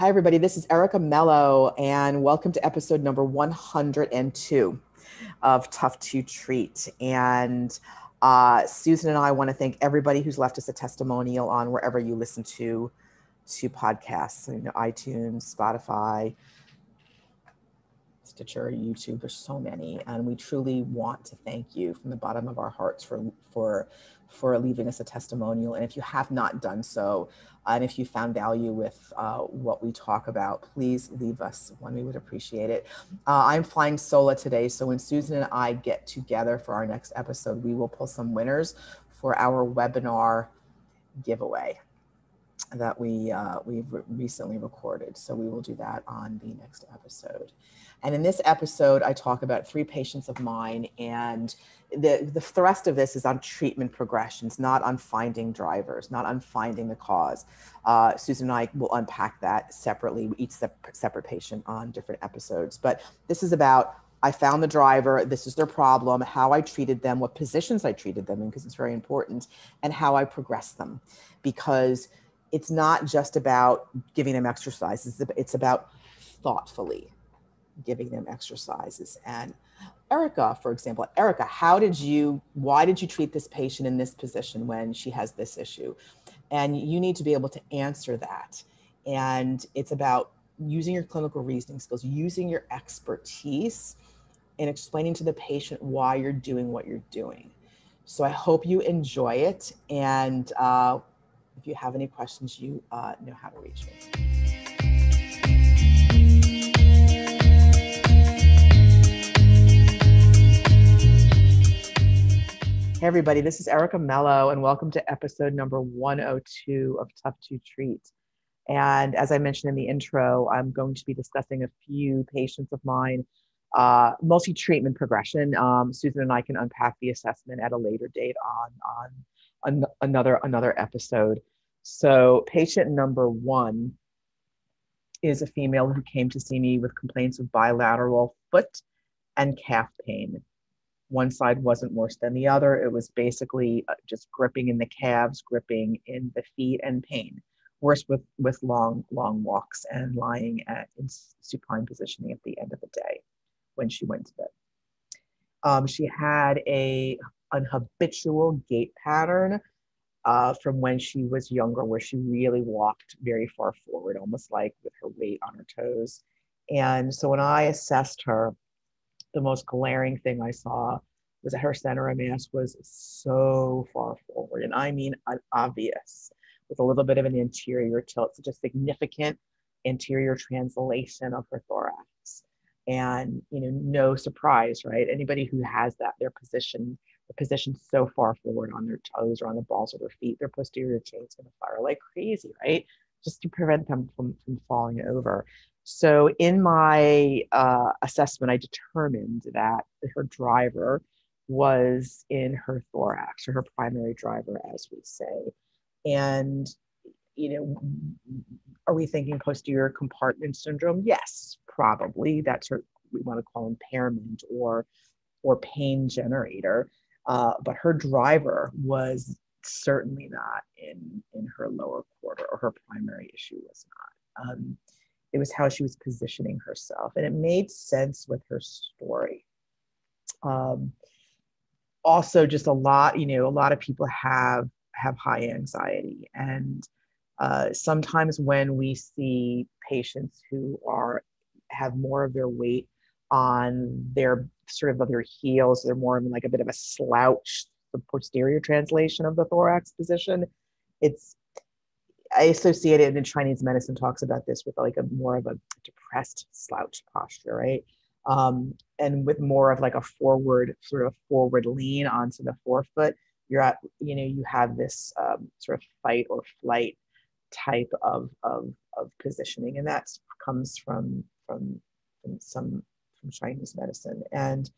Hi, everybody. This is Erica Meloe, and welcome to episode number 102 of Tough to Treat. And uh, Susan and I want to thank everybody who's left us a testimonial on wherever you listen to to podcasts, you know, iTunes, Spotify, Stitcher, YouTube. There's so many, and we truly want to thank you from the bottom of our hearts for for for leaving us a testimonial. And if you have not done so, and if you found value with uh, what we talk about, please leave us one. We would appreciate it. Uh, I'm flying solo today, so when Susan and I get together for our next episode, we will pull some winners for our webinar giveaway that we uh, we've re- recently recorded. So we will do that on the next episode. And in this episode, I talk about three patients of mine, and the the thrust of this is on treatment progressions, not on finding drivers, not on finding the cause. Uh, Susan and I will unpack that separately, each separate patient on different episodes. But this is about I found the driver, this is their problem, how I treated them, what positions I treated them in, because it's very important, and how I progressed them. Because it's not just about giving them exercises, it's about thoughtfully giving them exercises. And Erica, for example, Erica, how did you, why did you treat this patient in this position when she has this issue? And you need to be able to answer that. And it's about using your clinical reasoning skills, using your expertise, and explaining to the patient why you're doing what you're doing. So I hope you enjoy it. And uh, if you have any questions, you uh, know how to reach me. Hey, everybody, this is Erica Meloe, and welcome to episode number 102 of Tough to Treat. And as I mentioned in the intro, I'm going to be discussing a few patients of mine, uh, multi treatment progression. Um, Susan and I can unpack the assessment at a later date on, on an- another, another episode. So, patient number one is a female who came to see me with complaints of bilateral foot and calf pain one side wasn't worse than the other. It was basically uh, just gripping in the calves, gripping in the feet, and pain. Worse with with long long walks and lying at in supine positioning at the end of the day when she went to bed. Um, she had a an habitual gait pattern uh, from when she was younger, where she really walked very far forward, almost like with her weight on her toes. And so when I assessed her, the most glaring thing I saw was that her center of mass was so far forward, and I mean obvious, with a little bit of an anterior tilt, such a significant anterior translation of her thorax. And you know, no surprise, right? Anybody who has that, their position, the position so far forward on their toes or on the balls of their feet, their posterior chain's gonna fire like crazy, right? Just to prevent them from, from falling over. So in my uh, assessment, I determined that her driver was in her thorax or her primary driver, as we say. And, you know, are we thinking posterior compartment syndrome? Yes, probably. That's what we want to call impairment or or pain generator. Uh, but her driver was certainly not in in her lower quarter, or her primary issue was not. Um, it was how she was positioning herself and it made sense with her story. Um, also just a lot you know a lot of people have have high anxiety and uh, sometimes when we see patients who are have more of their weight on their sort of their heels they're more like a bit of a slouch the posterior translation of the thorax position it's I associate it in Chinese medicine talks about this with like a more of a depressed slouch posture, right? Um, and with more of like a forward sort of forward lean onto the forefoot, you're at you know you have this um, sort of fight or flight type of of, of positioning, and that comes from from from some from Chinese medicine, and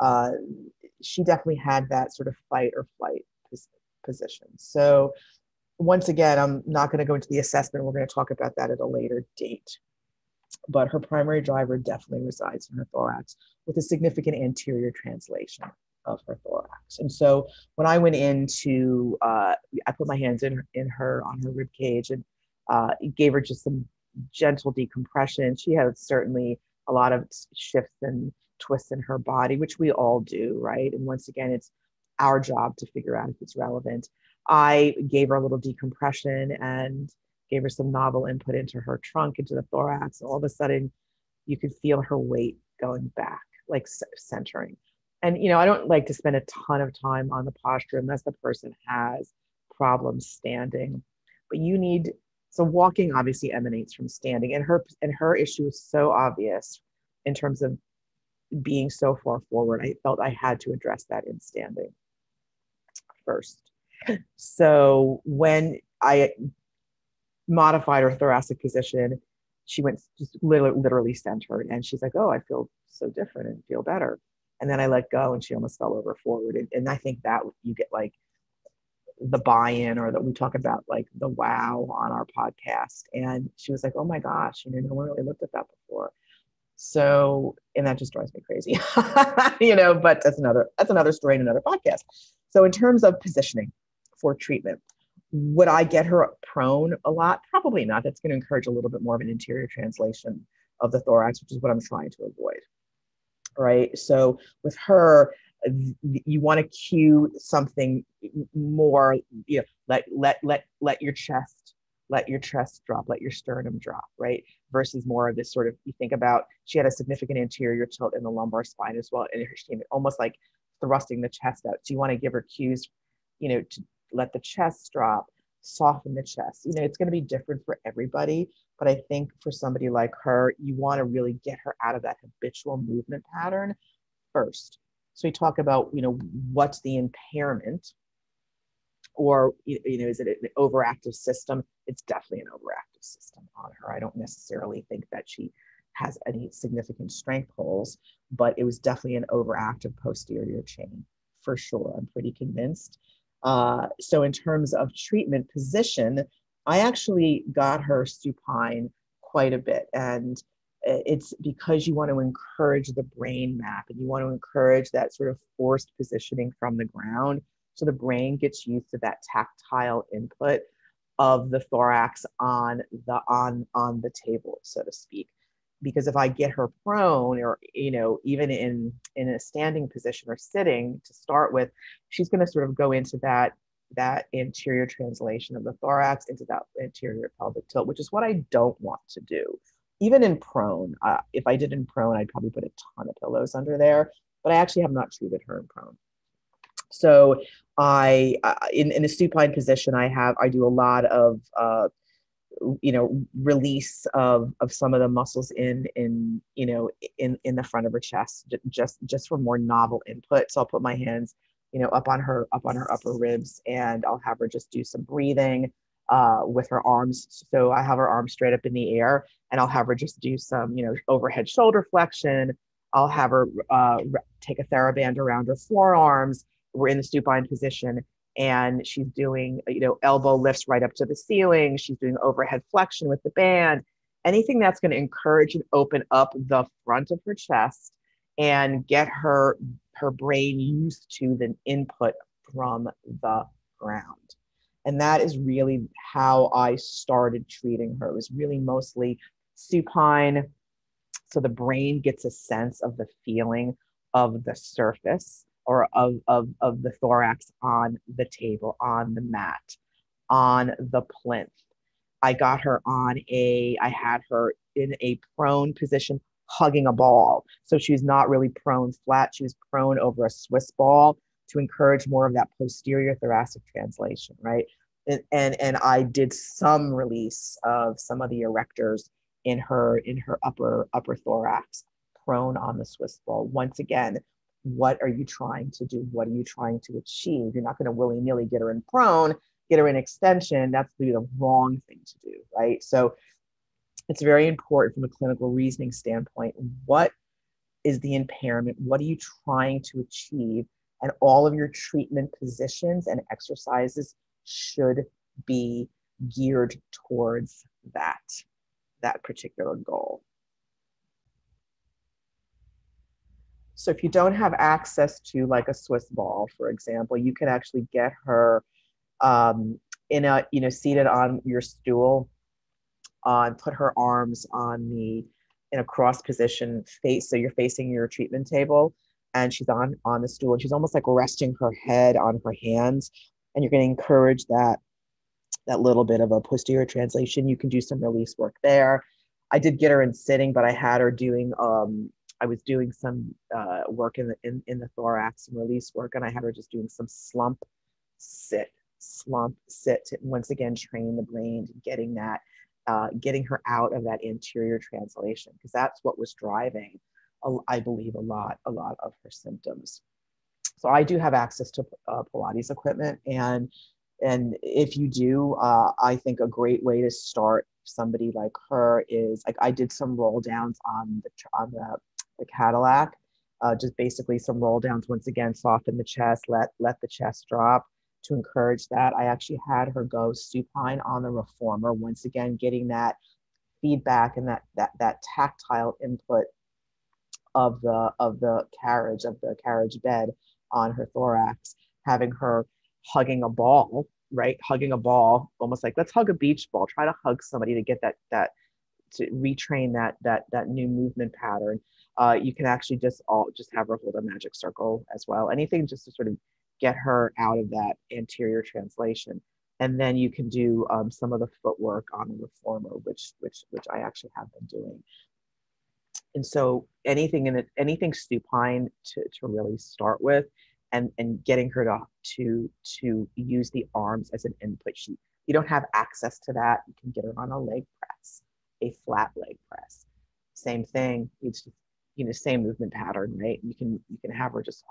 uh, she definitely had that sort of fight or flight position. So once again, I'm not going to go into the assessment. We're going to talk about that at a later date. But her primary driver definitely resides in her thorax with a significant anterior translation of her thorax. And so when I went into, uh, I put my hands in in her on her rib cage and uh, gave her just some gentle decompression. She had certainly a lot of shifts and twists in her body, which we all do, right? And once again, it's our job to figure out if it's relevant. I gave her a little decompression and gave her some novel input into her trunk, into the thorax. All of a sudden, you could feel her weight going back, like centering. And, you know, I don't like to spend a ton of time on the posture unless the person has problems standing. But you need, so walking obviously emanates from standing. And her, and her issue is so obvious in terms of being so far forward. I felt I had to address that in standing first. So when I modified her thoracic position, she went just literally, literally centered and she's like, oh, I feel so different and feel better. And then I let go and she almost fell over forward. And, and I think that you get like the buy-in or that we talk about like the wow on our podcast. And she was like, oh my gosh, you know, no one really looked at that before. So, and that just drives me crazy, you know, but that's another, that's another story in another podcast. So in terms of positioning for treatment, would I get her prone a lot? Probably not. That's going to encourage a little bit more of an anterior translation of the thorax, which is what I'm trying to avoid. Right. So with her, you want to cue something more, you know, let let let let your chest let your chest drop, let your sternum drop, right? Versus more of this sort of you think about she had a significant anterior tilt in the lumbar spine as well, and she almost like thrusting the chest out. So you want to give her cues, you know, to let the chest drop, soften the chest. You know, it's going to be different for everybody, but I think for somebody like her, you want to really get her out of that habitual movement pattern first. So we talk about, you know, what's the impairment or, you know, is it an overactive system? It's definitely an overactive system on her. I don't necessarily think that she has any significant strength holes, but it was definitely an overactive posterior chain for sure. I'm pretty convinced. Uh, so in terms of treatment position, I actually got her supine quite a bit. And it's because you want to encourage the brain map and you want to encourage that sort of forced positioning from the ground. So the brain gets used to that tactile input of the thorax on the on on the table, so to speak because if I get her prone or, you know, even in, in a standing position or sitting to start with, she's going to sort of go into that, that anterior translation of the thorax into that anterior pelvic tilt, which is what I don't want to do. Even in prone, uh, if I did in prone, I'd probably put a ton of pillows under there, but I actually have not treated her in prone. So I, uh, in, in a supine position, I have, I do a lot of, uh, you know release of of some of the muscles in in you know in in the front of her chest just just for more novel input. So i'll put my hands you know up on her up on her upper ribs and i'll have her just do some breathing uh, with her arms. So i have her arms straight up in the air and i'll have her just do some you know overhead shoulder flexion. I'll have her uh, take a TheraBand around her forearms. We're in the supine position and she's doing you know elbow lifts right up to the ceiling. She's doing overhead flexion with the band. Anything that's going to encourage and open up the front of her chest and get her her brain used to the input from the ground. And that is really how i started treating her. It was really mostly supine so the brain gets a sense of the feeling of the surface or of, of, of the thorax on the table, on the mat, on the plinth. I got her on a, I had her in a prone position hugging a ball. So she was not really prone flat, she was prone over a Swiss ball to encourage more of that posterior thoracic translation, right? And, and, and I did some release of some of the erectors in her in her upper upper thorax prone on the Swiss ball. Once again, what are you trying to do? What are you trying to achieve? You're not going to willy nilly get her in prone, get her in extension. That's the wrong thing to do, right? So it's very important from a clinical reasoning standpoint. What is the impairment? What are you trying to achieve? And all of your treatment positions and exercises should be geared towards that, that particular goal. So if you don't have access to like a Swiss ball, for example, you can actually get her um, in a, you know, seated on your stool uh, and put her arms on the in a cross position face. So you're facing your treatment table and she's on on the stool and she's almost like resting her head on her hands and you're going to encourage that that little bit of a posterior translation you can do some release work there i did get her in sitting but i had her doing um i was doing some uh, work in the in, in the thorax and release work and i had her just doing some slump sit slump sit to once again train the brain getting that uh, getting her out of that anterior translation because that's what was driving I believe, a lot, a lot of her symptoms. So I do have access to uh, Pilates equipment, and and if you do, uh, I think a great way to start somebody like her is like I did some roll downs on the on the, the Cadillac, uh, just basically some roll downs. Once again, soften the chest, let let the chest drop to encourage that. I actually had her go supine on the reformer. Once again, getting that feedback and that that that tactile input of the of the carriage of the carriage bed on her thorax, having her hugging a ball, right? Hugging a ball, almost like let's hug a beach ball. Try to hug somebody to get that that to retrain that that that new movement pattern. Uh, you can actually just all just have her hold a magic circle as well. Anything just to sort of get her out of that anterior translation. And then you can do um, some of the footwork on the reformer, which which which I actually have been doing and so anything in it anything supine to, to really start with and and getting her to to to use the arms as an input sheet you don't have access to that you can get her on a leg press a flat leg press same thing it's just you know same movement pattern right? You can you can have her just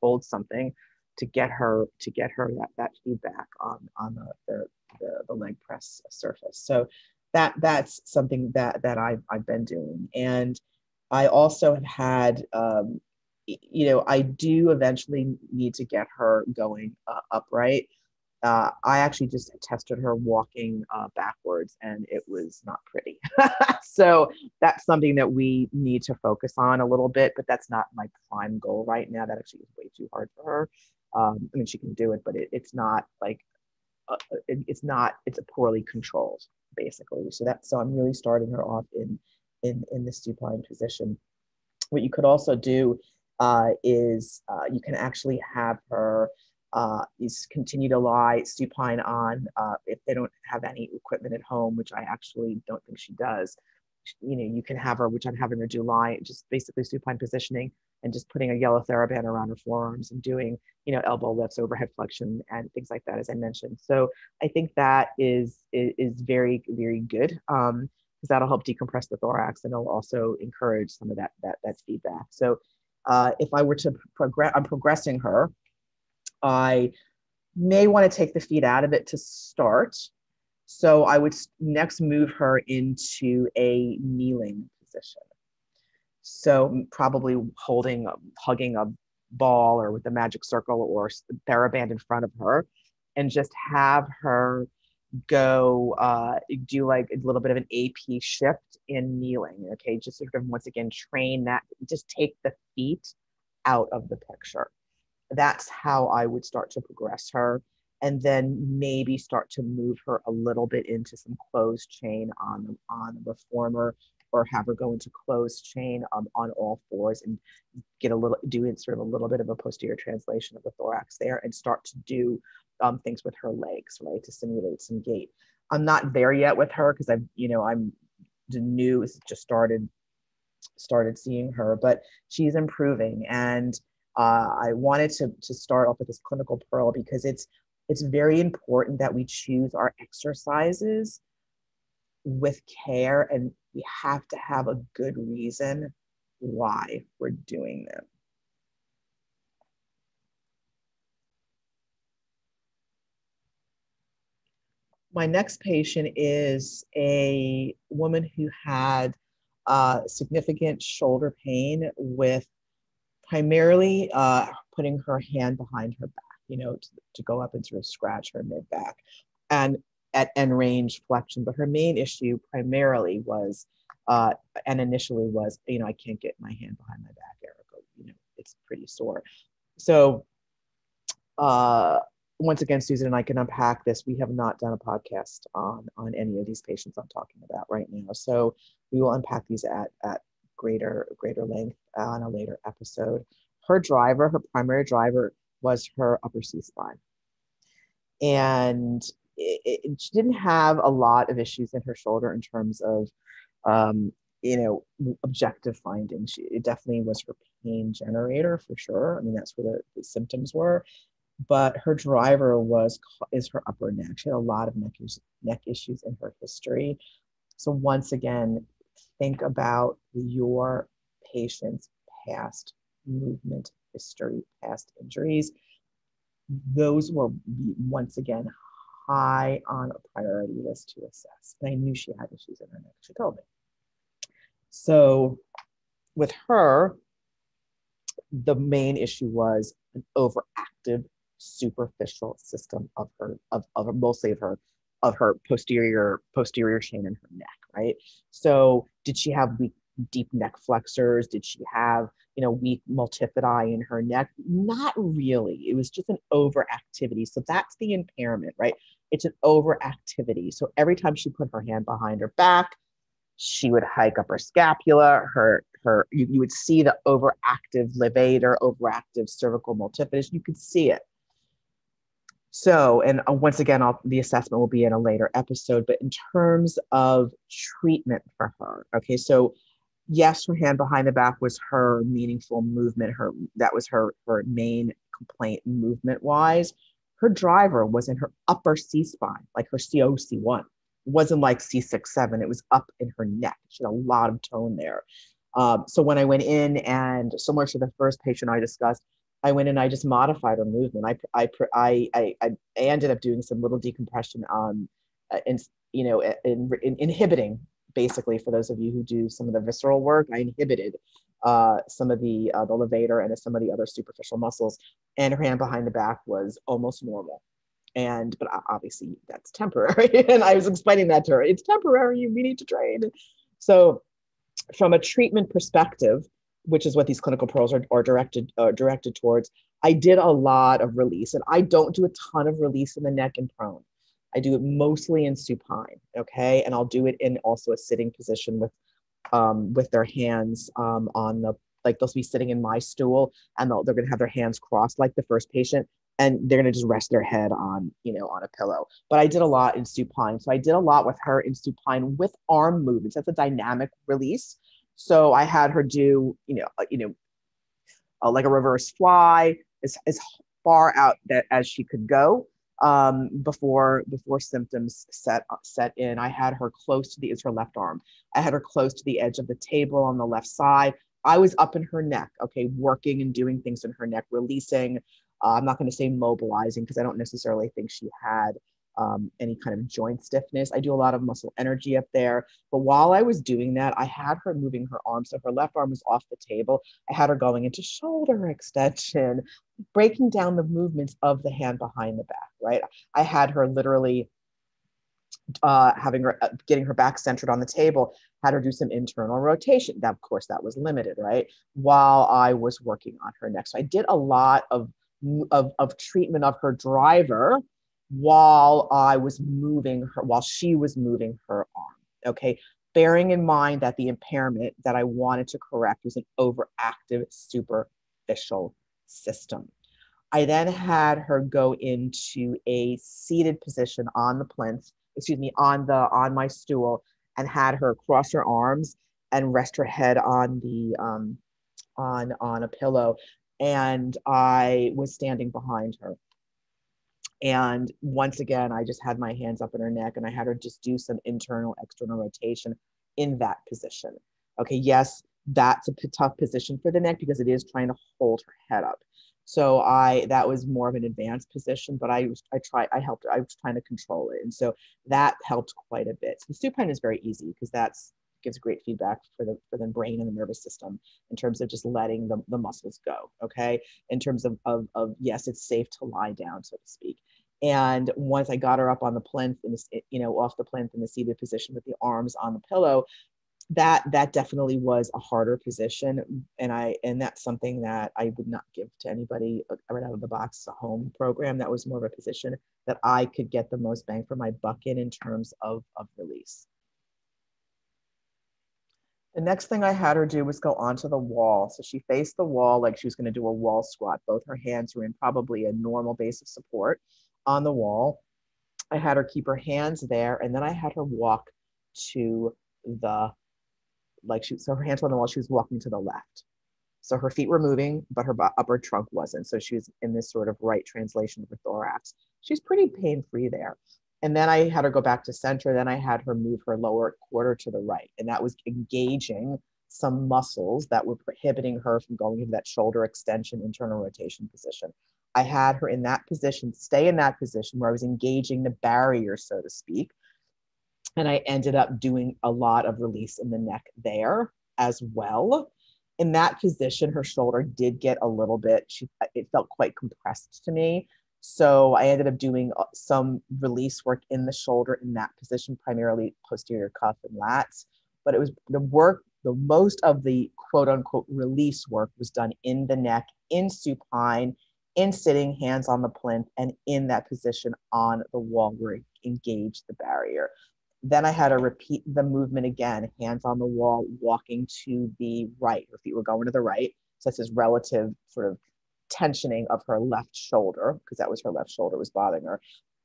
hold something to get her to get her that that feedback on on the the, the, the leg press surface. So that that's something that that I've, I've been doing. And I also have had, um, you know, I do eventually need to get her going uh, upright. Uh, I actually just tested her walking uh, backwards and it was not pretty. so that's something that we need to focus on a little bit, but that's not my prime goal right now. That actually is way too hard for her. Um, I mean, she can do it, but it, it's not like, uh, it, it's not, it's a poorly controlled basically. So that's, so I'm really starting her off in in, in the supine position. What you could also do uh, is uh, you can actually have her uh, is continue to lie supine on uh, if they don't have any equipment at home, which I actually don't think she does. You know, you can have her, which I'm having her do lie, just basically supine positioning and just putting a yellow TheraBand around her forearms and doing, you know, elbow lifts, overhead flexion, and things like that, as I mentioned. So I think that is is, is very very good. Um, because that'll help decompress the thorax and it'll also encourage some of that that, that feedback. So uh, if I were to progress, I'm progressing her, I may want to take the feet out of it to start. So I would next move her into a kneeling position. So probably holding, hugging a ball or with the magic circle or TheraBand in front of her and just have her go uh, do like a little bit of an AP shift in kneeling. Okay, just sort of once again train that, just take the feet out of the picture. That's how I would start to progress her. And then maybe start to move her a little bit into some closed chain on the, on the reformer or have her go into closed chain um, on all fours and get a little, doing sort of a little bit of a posterior translation of the thorax there and start to do um, things with her legs, right, to simulate some gait. I'm not there yet with her because I'm, you know, I'm new, just started started seeing her, but she's improving. And uh, I wanted to to start off with this clinical pearl because it's it's very important that we choose our exercises with care and we have to have a good reason why we're doing them. my next patient is a woman who had uh, significant shoulder pain with primarily uh, putting her hand behind her back, you know, to, to go up and sort of scratch her mid back and at end range flexion. But her main issue primarily was, uh, and initially was, you know, I can't get my hand behind my back, Erica. You know, it's pretty sore. So uh, once again, Susan and I can unpack this. We have not done a podcast on on any of these patients I'm talking about right now, so we will unpack these at at greater greater length on a later episode. Her driver, her primary driver, was her upper C spine, and it, it, she didn't have a lot of issues in her shoulder in terms of, um, you know, objective findings. She, it definitely was her pain generator for sure. I mean, that's where the, the symptoms were but her driver was is her upper neck. She had a lot of neck neck issues in her history. So once again, think about your patient's past movement history, past injuries. Those were once again high on a priority list to assess. And I knew she had issues in her neck. She told me. So with her, the main issue was an overactive superficial system of her of, of mostly of her of her posterior posterior chain in her neck right? So did she have weak deep neck flexors? Did she have you know weak multifidi in her neck? Not really. It was just an overactivity. So that's the impairment right? It's an overactivity. So every time she put her hand behind her back she would hike up her scapula her her you, you would see the overactive levator overactive cervical multifidus. You could see it so, and uh, once again, I'll, the assessment will be in a later episode, but in terms of treatment for her, okay, so yes, her hand behind the back was her meaningful movement. Her that was her her main complaint movement wise. Her driver was in her upper C spine, like her COC1. It wasn't like C6, It was up in her neck. She had a lot of tone there. Um, so when I went in and similar to the first patient I discussed, I went and I just modified her movement. I, I, I, I, ended up doing some little decompression on, uh, in, you know, in, in, inhibiting basically for those of you who do some of the visceral work, I inhibited uh, some of the, uh, the levator and some of the other superficial muscles and her hand behind the back was almost normal. And, but obviously that's temporary. and I was explaining that to her, it's temporary, we need to train. So from a treatment perspective, which is what these clinical pearls are, are directed uh, directed towards. I did a lot of release, and I don't do a ton of release in the neck and prone. I do it mostly in supine, okay, and I'll do it in also a sitting position with um, with their hands um, on the like they'll be sitting in my stool and they're going to have their hands crossed like the first patient and they're going to just rest their head on you know on a pillow. But i did a lot in supine. So i did a lot with her in supine with arm movements. That's a dynamic release so I had her do, you know, uh, you know, uh, like a reverse fly as, as far out that as she could go um, before before symptoms set set in. I had her close to the is her left arm. I had her close to the edge of the table on the left side. I was up in her neck, okay, working and doing things in her neck, releasing. Uh, I'm not going to say mobilizing because I don't necessarily think she had um, any kind of joint stiffness. I do a lot of muscle energy up there. But while I was doing that, I had her moving her arm. So her left arm was off the table. I had her going into shoulder extension, breaking down the movements of the hand behind the back, right? I had her literally uh, having her uh, getting her back centered on the table, had her do some internal rotation. That, of course, that was limited, right? While I was working on her neck. So I did a lot of of, of treatment of her driver while I was moving her, while she was moving her arm. Okay. Bearing in mind that the impairment that I wanted to correct was an overactive superficial system. I then had her go into a seated position on the plinth, excuse me, on the on my stool, and had her cross her arms and rest her head on the um, on on a pillow. And I was standing behind her. And once again, I just had my hands up in her neck and I had her just do some internal, external rotation in that position. Okay, yes, that's a tough position for the neck because it is trying to hold her head up. So I that was more of an advanced position, but I was I tried I helped her. I was trying to control it, and so that helped quite a bit. So the supine is very easy because that's gives great feedback for the for the brain and the nervous system in terms of just letting the, the muscles go okay? In terms of, of of yes it's safe to lie down so to speak. And once i got her up on the plinth and you know off the plinth in the seated position with the arms on the pillow that that definitely was a harder position. And i and that's something that i would not give to anybody uh, right out of the box a home program. That was more of a position that i could get the most bang for my buck in in terms of of release the next thing i had her do was go onto the wall. So she faced the wall like she was going to do a wall squat. Both her hands were in probably a normal base of support on the wall. I had her keep her hands there and then i had her walk to the like she so her hands were on the wall she was walking to the left. So her feet were moving but her upper trunk wasn't. So she was in this sort of right translation of her thorax. She's pretty pain free there and then i had her go back to center then i had her move her lower quarter to the right and that was engaging some muscles that were prohibiting her from going into that shoulder extension internal rotation position i had her in that position stay in that position where i was engaging the barrier so to speak and I ended up doing a lot of release in the neck there as well. In that position, her shoulder did get a little bit, she, it felt quite compressed to me. So I ended up doing uh, some release work in the shoulder in that position, primarily posterior cuff and lats. But it was the work, the most of the quote unquote release work was done in the neck, in supine, in sitting, hands on the plinth, and in that position on the wall where it engaged the barrier. Then I had to repeat the movement again, hands on the wall, walking to the right. Her feet were going to the right. So that's this relative sort of tensioning of her left shoulder, because that was her left shoulder was bothering her.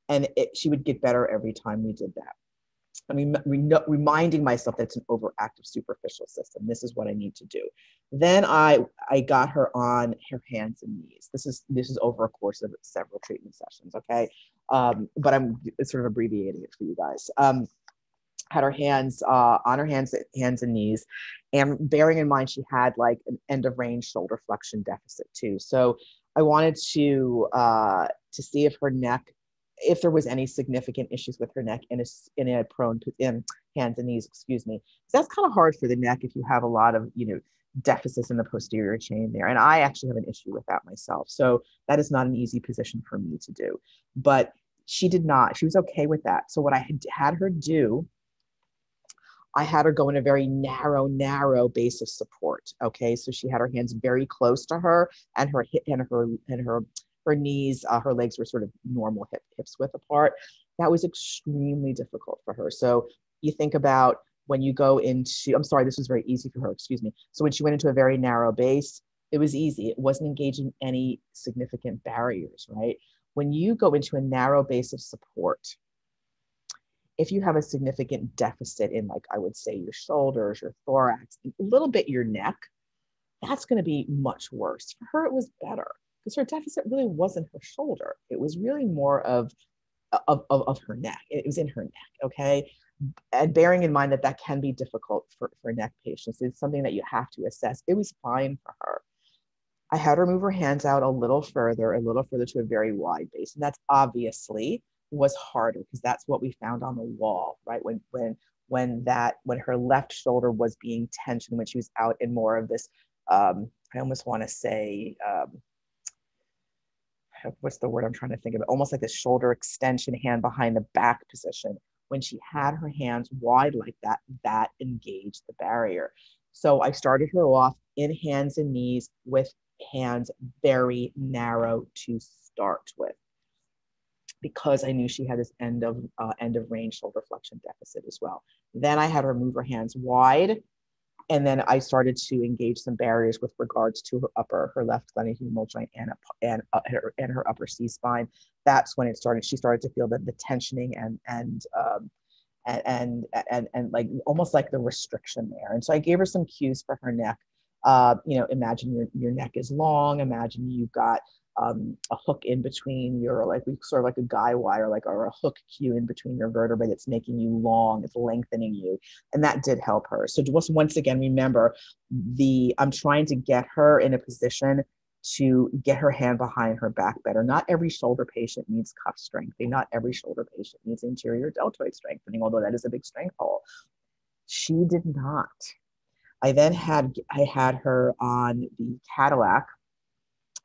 And it, she would get better every time we did that. I mean, re- reminding myself that it's an overactive superficial system. This is what I need to do. Then I I got her on her hands and knees. This is this is over a course of several treatment sessions. Okay, um, but I'm sort of abbreviating it for you guys. Um, had her hands uh, on her hands, hands and knees, and bearing in mind she had like an end of range shoulder flexion deficit too. So I wanted to uh, to see if her neck, if there was any significant issues with her neck in a in a prone in hands and knees, excuse me. That's kind of hard for the neck if you have a lot of you know deficits in the posterior chain there. And I actually have an issue with that myself. So that is not an easy position for me to do. But she did not. She was okay with that. So what I had had her do I had her go in a very narrow, narrow base of support. Okay, so she had her hands very close to her, and her hip and her and her her knees, uh, her legs were sort of normal hip hips width apart. That was extremely difficult for her. So you think about when you go into. I'm sorry, this was very easy for her. Excuse me. So when she went into a very narrow base, it was easy. It wasn't engaging any significant barriers. Right. When you go into a narrow base of support, if you have a significant deficit in like i would say your shoulders your thorax a little bit your neck that's going to be much worse. For her it was better because her deficit really wasn't her shoulder. It was really more of of, of, of her neck. It was in her neck okay? And bearing in mind that that can be difficult for, for neck patients it's something that you have to assess. It was fine for her. I had her move her hands out a little further a little further to a very wide base and that's obviously was harder because that's what we found on the wall, right? When when when that when her left shoulder was being tensioned when she was out in more of this um, I almost want to say um, what's the word I'm trying to think of? Almost like this shoulder extension hand behind the back position. When she had her hands wide like that, that engaged the barrier. So I started her off in hands and knees with hands very narrow to start with because I knew she had this end of uh, end of range shoulder flexion deficit as well. Then I had her move her hands wide, and then I started to engage some barriers with regards to her upper, her left glenohumeral joint, and and uh, her, and her upper C spine. That's when it started. She started to feel the, the tensioning and and um, and, and and and like almost like the restriction there. And so I gave her some cues for her neck. Uh, you know, imagine your, your neck is long. Imagine you've got um, a hook in between your like we sort of like a guy wire like or a hook cue in between your vertebrae that's making you long it's lengthening you and that did help her. So just once again remember the i'm trying to get her in a position to get her hand behind her back better. Not every shoulder patient needs cuff strengthening not every shoulder patient needs anterior deltoid strengthening although that is a big strength hole. She did not. I then had i had her on the cadillac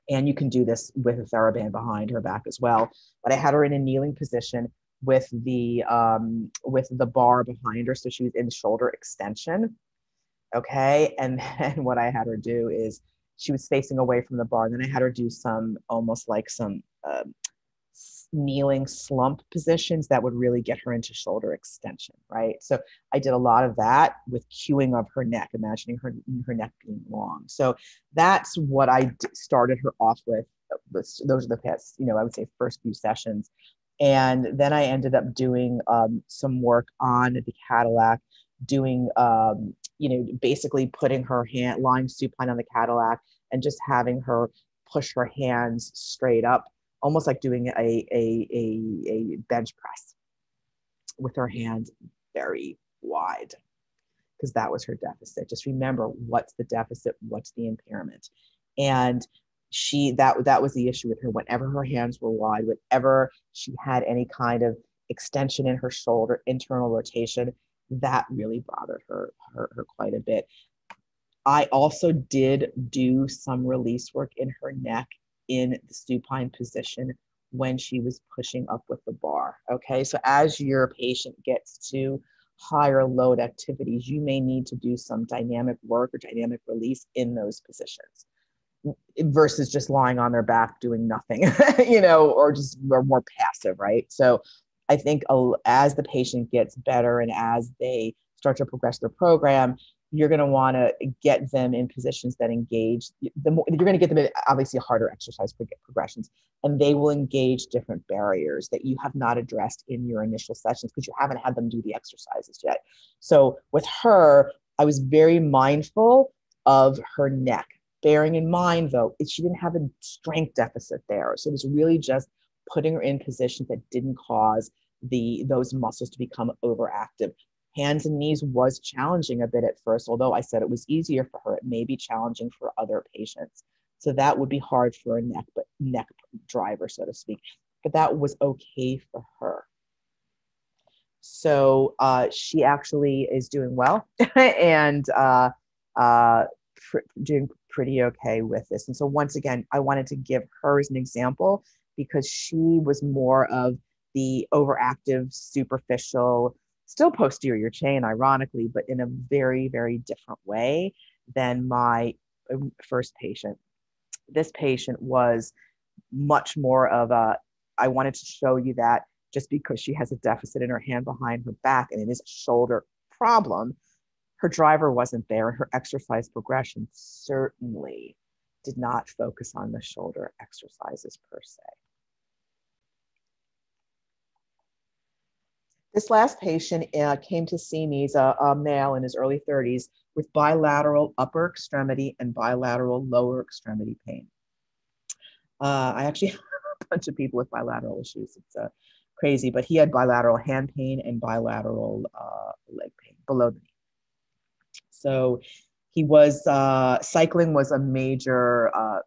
and you can do this with a TheraBand behind her back as well. But I had her in a kneeling position with the um, with the bar behind her, so she was in shoulder extension. Okay. And then what I had her do is she was facing away from the bar. And then I had her do some almost like some um, kneeling slump positions that would really get her into shoulder extension, right? So I did a lot of that with cueing of her neck, imagining her her neck being long. So that's what I started her off with. Those are the past, you know, I would say first few sessions. And then I ended up doing um, some work on the Cadillac, doing, um, you know, basically putting her hand, lying supine on the Cadillac and just having her push her hands straight up almost like doing a, a, a, a bench press with her hands very wide because that was her deficit. Just remember what's the deficit, what's the impairment. And she that that was the issue with her whenever her hands were wide whenever she had any kind of extension in her shoulder internal rotation that really bothered her, her, her quite a bit i also did do some release work in her neck in the supine position when she was pushing up with the bar. Okay, so as your patient gets to higher load activities, you may need to do some dynamic work or dynamic release in those positions versus just lying on their back doing nothing, you know, or just or more passive, right? So I think as the patient gets better and as they start to progress their program, you're going to want to get them in positions that engage the more you're going to get them obviously harder exercise for progressions and they will engage different barriers that you have not addressed in your initial sessions because you haven't had them do the exercises yet. So with her i was very mindful of her neck. Bearing in mind though she didn't have a strength deficit there so it was really just putting her in positions that didn't cause the those muscles to become overactive hands and knees was challenging a bit at first, although I said it was easier for her. It may be challenging for other patients. So that would be hard for a neck, but neck driver, so to speak. But that was okay for her. So uh, she actually is doing well and uh, uh, pr- doing pretty okay with this. And so once again, I wanted to give her as an example because she was more of the overactive, superficial, still posterior chain, ironically, but in a very, very different way than my um, first patient. This patient was much more of a, I wanted to show you that just because she has a deficit in her hand behind her back and it is a shoulder problem, her driver wasn't there. Her exercise progression certainly did not focus on the shoulder exercises per se. This last patient uh, came to see me, he's a, a, male in his early 30s with bilateral upper extremity and bilateral lower extremity pain. Uh, I actually have a bunch of people with bilateral issues. It's uh, crazy, but he had bilateral hand pain and bilateral uh, leg pain below the knee. So he was, uh, cycling was a major uh,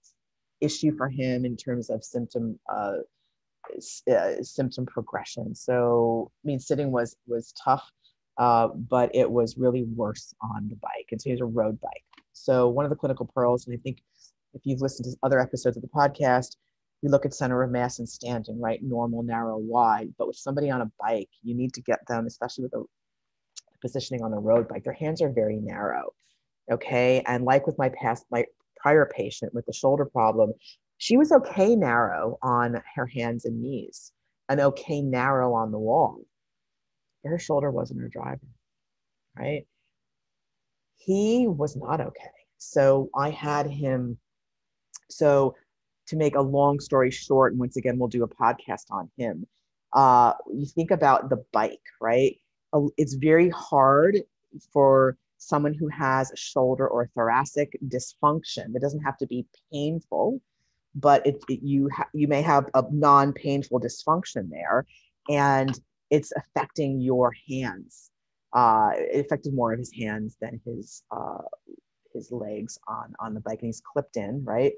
issue for him in terms of symptom uh, symptom progression. So, I mean, sitting was was tough, uh, but it was really worse on the bike. And so he's a road bike. So one of the clinical pearls, and I think if you've listened to other episodes of the podcast, we look at center of mass and standing, right? Normal, narrow, wide. But with somebody on a bike, you need to get them, especially with the positioning on the road bike, their hands are very narrow. Okay. And like with my past, my prior patient with the shoulder problem, she was okay narrow on her hands and knees and okay narrow on the wall. Her shoulder wasn't her driver, right? He was not okay. So I had him. So to make a long story short, and once again, we'll do a podcast on him. Uh, you think about the bike, right? It's very hard for someone who has shoulder or thoracic dysfunction. It doesn't have to be painful but it, it you ha- you may have a non-painful dysfunction there and it's affecting your hands uh, it affected more of his hands than his uh, his legs on on the bike and he's clipped in right?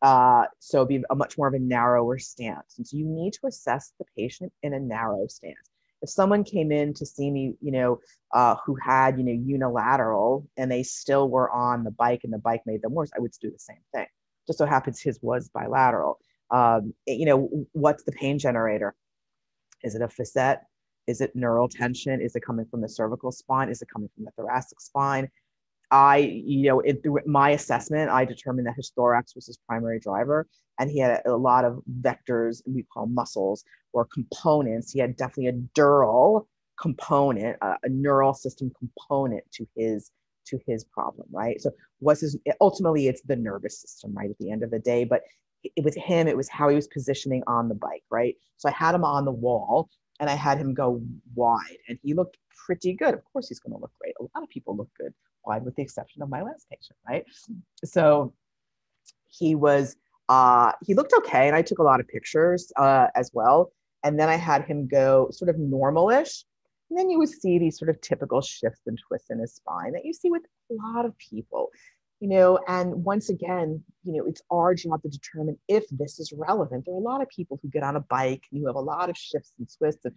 Uh, so be a much more of a narrower stance and so you need to assess the patient in a narrow stance. If someone came in to see me you know uh, who had you know unilateral and they still were on the bike and the bike made them worse i would do the same thing just so happens his was bilateral. Um, you know, what's the pain generator? Is it a facet? Is it neural tension? Is it coming from the cervical spine? Is it coming from the thoracic spine? I, you know, it, through my assessment, I determined that his thorax was his primary driver, and he had a, a lot of vectors we call muscles or components. He had definitely a dural component, uh, a neural system component to his to his problem, right? So was his ultimately it's the nervous system, right? At the end of the day, but it, with him, it was how he was positioning on the bike, right? So I had him on the wall and I had him go wide, and he looked pretty good. Of course, he's going to look great. A lot of people look good wide, with the exception of my last patient, right? So he was uh, he looked okay, and I took a lot of pictures uh, as well. And then I had him go sort of normalish, and then you would see these sort of typical shifts and twists in his spine that you see with a lot of people, you know. And once again, you know, it's our job to determine if this is relevant. There are a lot of people who get on a bike and you have a lot of shifts and twists, and,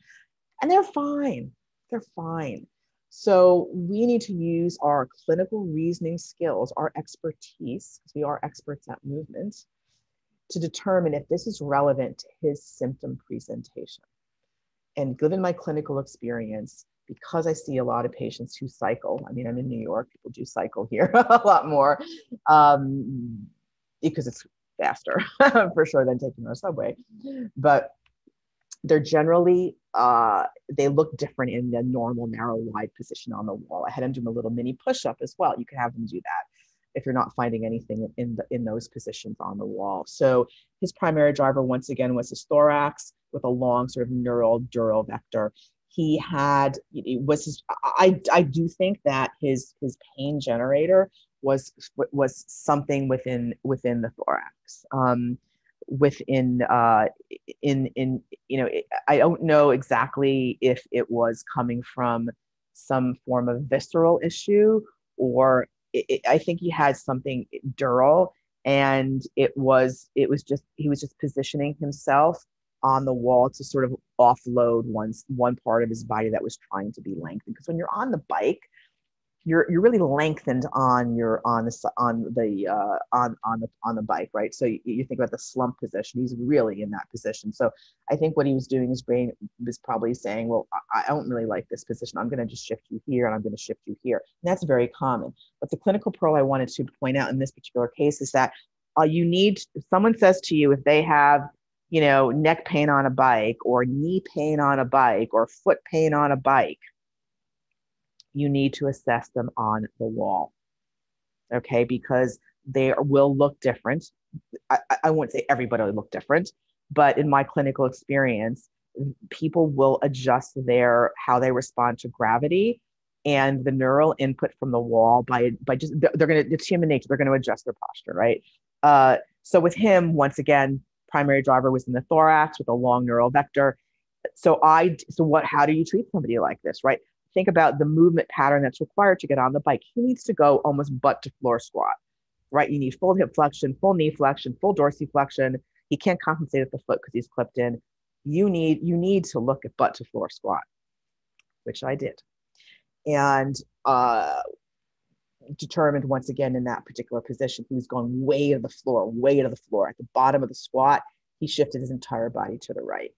and they're fine. They're fine. So we need to use our clinical reasoning skills, our expertise, because we are experts at movement, to determine if this is relevant to his symptom presentation. And given my clinical experience, because I see a lot of patients who cycle, I mean, I'm in New York, people do cycle here a lot more um, because it's faster for sure than taking the subway. But they're generally, uh, they look different in the normal narrow wide position on the wall. I had them do a little mini push up as well. You can have them do that if you're not finding anything in the, in those positions on the wall. So his primary driver once again was his thorax with a long sort of neural dural vector. He had it was his, I I do think that his his pain generator was was something within within the thorax. Um, within uh, in in you know I don't know exactly if it was coming from some form of visceral issue or it, it, I think he had something dural and it was it was just he was just positioning himself on the wall to sort of offload one one part of his body that was trying to be lengthened. Because when you're on the bike you're you're really lengthened on your on the on the uh, on on the on the bike, right? So you, you, think about the slump position. He's really in that position. So I think what he was doing, his brain was probably saying, "Well, I, I don't really like this position. I'm going to just shift you here, and I'm going to shift you here." And that's very common. But the clinical pearl I wanted to point out in this particular case is that uh, you need. If someone says to you if they have you know neck pain on a bike or knee pain on a bike or foot pain on a bike you need to assess them on the wall. Okay, because they will look different. I, I won't say everybody will look different, but in my clinical experience, people will adjust their how they respond to gravity and the neural input from the wall by by just they're going to it's human nature they're going to adjust their posture right uh, so with him once again primary driver was in the thorax with a long neural vector so i so what how do you treat somebody like this right think about the movement pattern that's required to get on the bike. He needs to go almost butt to floor squat, right? You need full hip flexion, full knee flexion, full dorsiflexion. He can't compensate at the foot because he's clipped in. You need you need to look at butt to floor squat, which I did, and uh, determined once again in that particular position he was going way to the floor, way to the floor. At the bottom of the squat, he shifted his entire body to the right.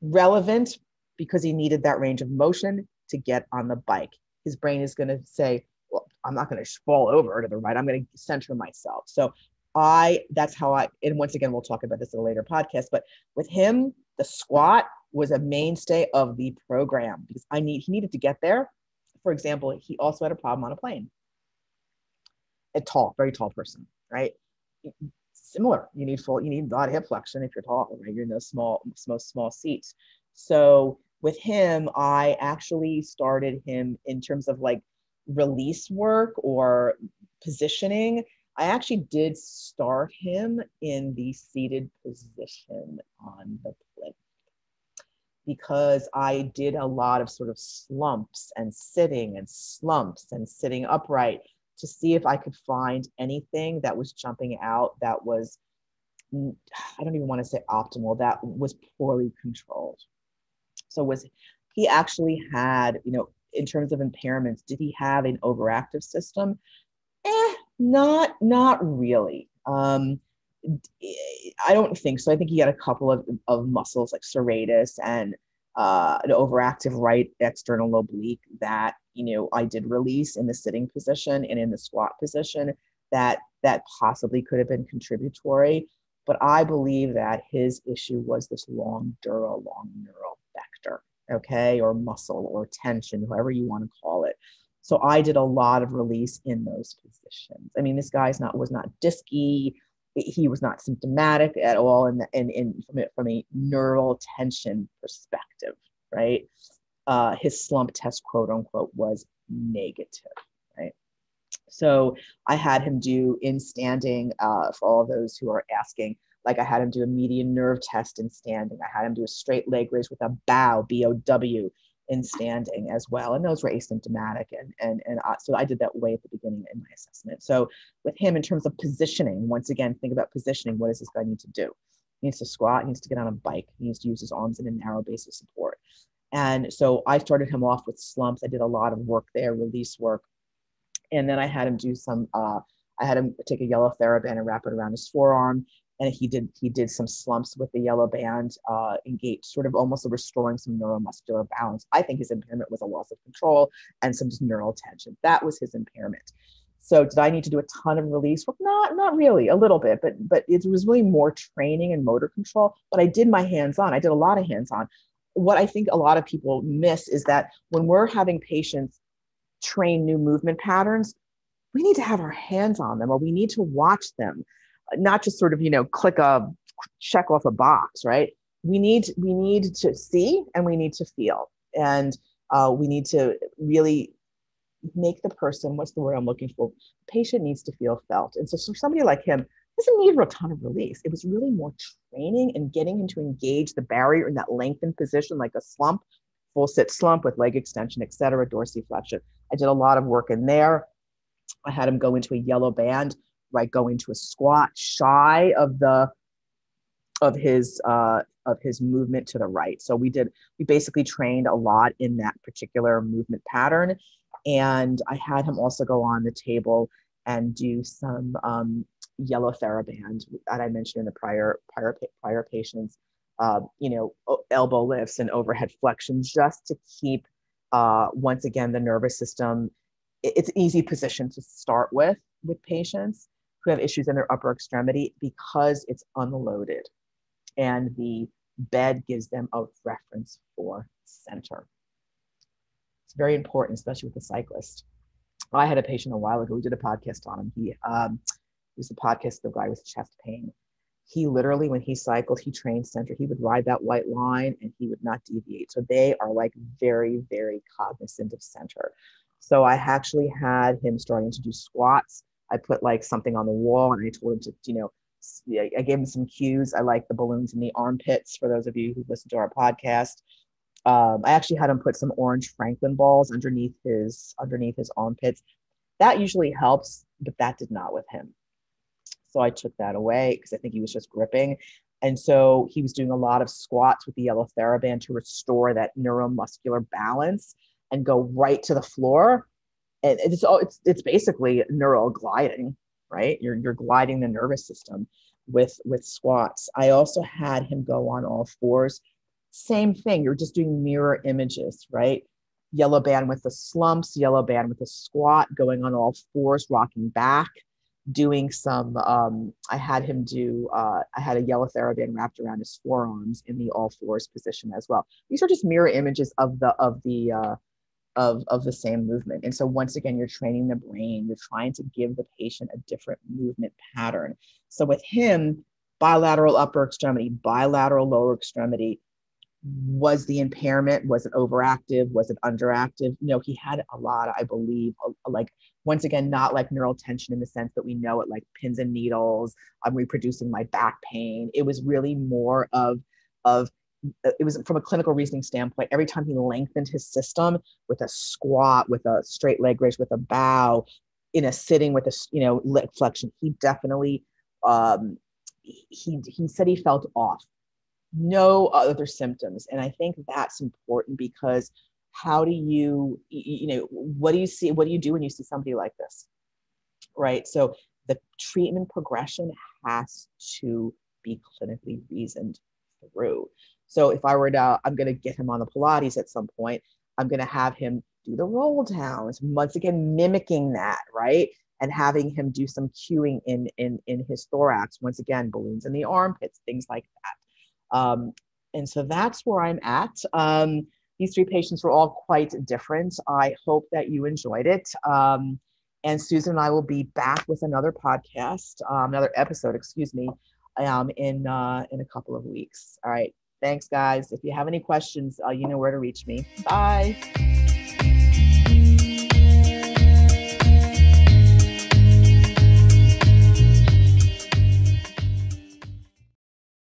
Relevant because he needed that range of motion to get on the bike. His brain is going to say, well, I'm not going to fall over to the right. I'm going to center myself. So I, that's how I, and once again, we'll talk about this in a later podcast, but with him, the squat was a mainstay of the program because I need, he needed to get there. For example, he also had a problem on a plane. A tall, very tall person, right? Similar, you need full, you need a lot of hip flexion if you're tall, right? You're in those small, small, small seats. So with him, I actually started him in terms of like release work or positioning. I actually did start him in the seated position on the plinth because I did a lot of sort of slumps and sitting and slumps and sitting upright to see if I could find anything that was jumping out that was, I don't even want to say optimal, that was poorly controlled. So was he actually had, you know, in terms of impairments, did he have an overactive system? Eh, not not really. Um, I don't think so. I think he had a couple of, of muscles like serratus and uh, an overactive right external oblique that you know, I did release in the sitting position and in the squat position that that possibly could have been contributory. But I believe that his issue was this long dura, long neural okay, or muscle or tension, whoever you want to call it. So I did a lot of release in those positions. I mean, this guy's not was not disky. He was not symptomatic at all in, the, in, in from, a, from a neural tension perspective, right? Uh, his slump test, quote unquote, was negative? So I had him do in standing uh, for all those who are asking. Like I had him do a median nerve test in standing. I had him do a straight leg raise with a bow, B O W, in standing as well. And those were asymptomatic. And, and, and I, so I did that way at the beginning in my assessment. So with him, in terms of positioning, once again, think about positioning. What does this guy need to do? He needs to squat, he needs to get on a bike, he needs to use his arms in a narrow base of support. And so I started him off with slumps. I did a lot of work there, release work. And then I had him do some, uh, I had him take a yellow TheraBand and wrap it around his forearm. And he did he did some slumps with the yellow band, uh, engaged, sort of almost restoring some neuromuscular balance. I think his impairment was a loss of control and some just neural tension. That was his impairment. So did I need to do a ton of release work? Not not really, a little bit, but but it was really more training and motor control. But I did my hands on. I did a lot of hands on what I think a lot of people miss is that when we're having patients train new movement patterns, we need to have our hands on them or we need to watch them, not just sort of, you know, click a check off a box, right? We need we need to see and we need to feel. And uh, we need to really make the person, what's the word I'm looking for? The patient needs to feel felt. And so for somebody like him, doesn't need a ton of release. It was really more training and getting him to engage the barrier in that lengthened position, like a slump, full sit slump with leg extension, et cetera, dorsiflexion. I did a lot of work in there. I had him go into a yellow band, right, go into a squat shy of the of his uh, of his movement to the right. So we did we basically trained a lot in that particular movement pattern, and I had him also go on the table and do some um, yellow TheraBand that I mentioned in the prior prior prior patients. Uh, you know, elbow lifts and overhead flexions just to keep uh, once again the nervous system. It's an easy position to start with with patients who have issues in their upper extremity because it's unloaded, and the bed gives them a reference for center. It's very important, especially with the cyclist. I had a patient a while ago. We did a podcast on him. He um, was a podcast the guy with chest pain. He literally, when he cycled, he trained center. He would ride that white line and he would not deviate. So they are like very, very cognizant of center. So I actually had him starting to do squats. I put like something on the wall and I told him to, you know, I gave him some cues. I like the balloons in the armpits for those of you who listen to our podcast. Um, I actually had him put some orange Franklin balls underneath his underneath his armpits. That usually helps, but that did not with him. So I took that away because I think he was just gripping. And so he was doing a lot of squats with the yellow TheraBand to restore that neuromuscular balance and go right to the floor. And it's all it's it's basically neural gliding, right? You're you're gliding the nervous system with with squats. I also had him go on all fours. Same thing. You're just doing mirror images, right? Yellow band with the slumps, yellow band with the squat, going on all fours, rocking back doing some um, i had him do uh, i had a yellow TheraBand wrapped around his forearms in the all fours position as well. These are just mirror images of the of the uh, of of the same movement. And so once again you're training the brain you're trying to give the patient a different movement pattern. So with him bilateral upper extremity bilateral lower extremity was the impairment was it overactive was it underactive? No he had a lot i believe like once again not like neural tension in the sense that we know it like pins and needles i'm reproducing my back pain it was really more of of it was from a clinical reasoning standpoint every time he lengthened his system with a squat with a straight leg raise with a bow in a sitting with a you know leg flexion he definitely um he he said he felt off no other symptoms. And I think that's important because how do you, you know, what do you see? What do you do when you see somebody like this? Right. So the treatment progression has to be clinically reasoned through. So if I were to, I'm going to get him on the Pilates at some point. I'm going to have him do the roll downs, once again, mimicking that, right? And having him do some cueing in, in, in his thorax, once again, balloons in the armpits, things like that. Um, and so that's where I'm at. Um, these three patients were all quite different. I hope that you enjoyed it. Um, and Susan and I will be back with another podcast, um, another episode, excuse me, um, in uh, in a couple of weeks. All right. Thanks, guys. If you have any questions, uh, you know where to reach me. Bye.